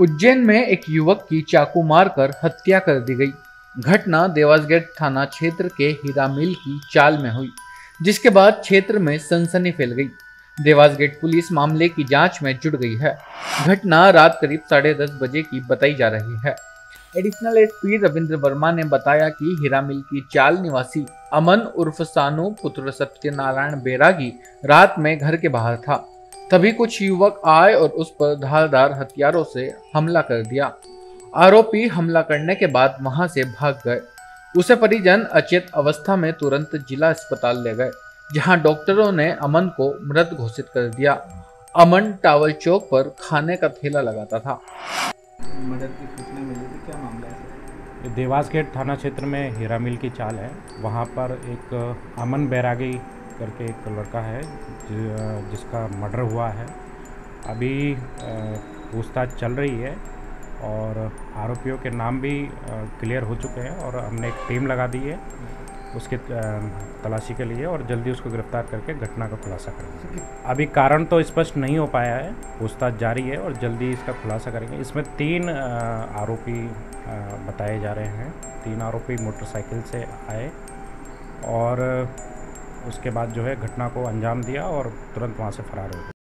उज्जैन में एक युवक की चाकू मारकर हत्या कर दी गई। घटना देवासगेट थाना क्षेत्र के हीरा मिल की चाल में हुई, जिसके बाद क्षेत्र में सनसनी फैल गई। देवासगेट पुलिस मामले की जाँच में जुट गई है। घटना रात करीब साढ़े दस बजे की बताई जा रही है। एडिशनल एसपी रविंद्र वर्मा ने बताया कि हीरा मिल की चाल निवासी अमन उर्फ़ सानू, पुत्र सत्यनारायण बैरागी, रात में घर के बाहर था। तभी कुछ युवक आए और उस पर धारदार हथियारों से हमला कर दिया। आरोपी हमला करने के बाद वहाँ से भाग गए। उसे परिजन अचेत अवस्था में तुरंत जिला अस्पताल ले गए जहाँ डॉक्टरों ने अमन को मृत घोषित कर दिया। अमन टावल चौक पर खाने का ठेला लगाता था। मदद की सूचना मिली थी क्या मामला है देवास गेट थाना क्षेत्र में हीरा मिल की चाल है। वहाँ पर एक अमन बैरागी करके एक लड़का है जिसका मर्डर हुआ है। अभी पूछताछ चल रही है और आरोपियों के नाम भी क्लियर हो चुके हैं और हमने एक टीम लगा दी है उसके तलाशी के लिए और जल्दी उसको गिरफ़्तार करके घटना का खुलासा करेंगे। अभी कारण तो स्पष्ट नहीं हो पाया है, पूछताछ जारी है और जल्दी इसका खुलासा करेंगे। इसमें तीन आरोपी बताए जा रहे हैं। तीन आरोपी मोटरसाइकिल से आए और उसके बाद जो है घटना को अंजाम दिया और तुरंत वहाँ से फरार हो गए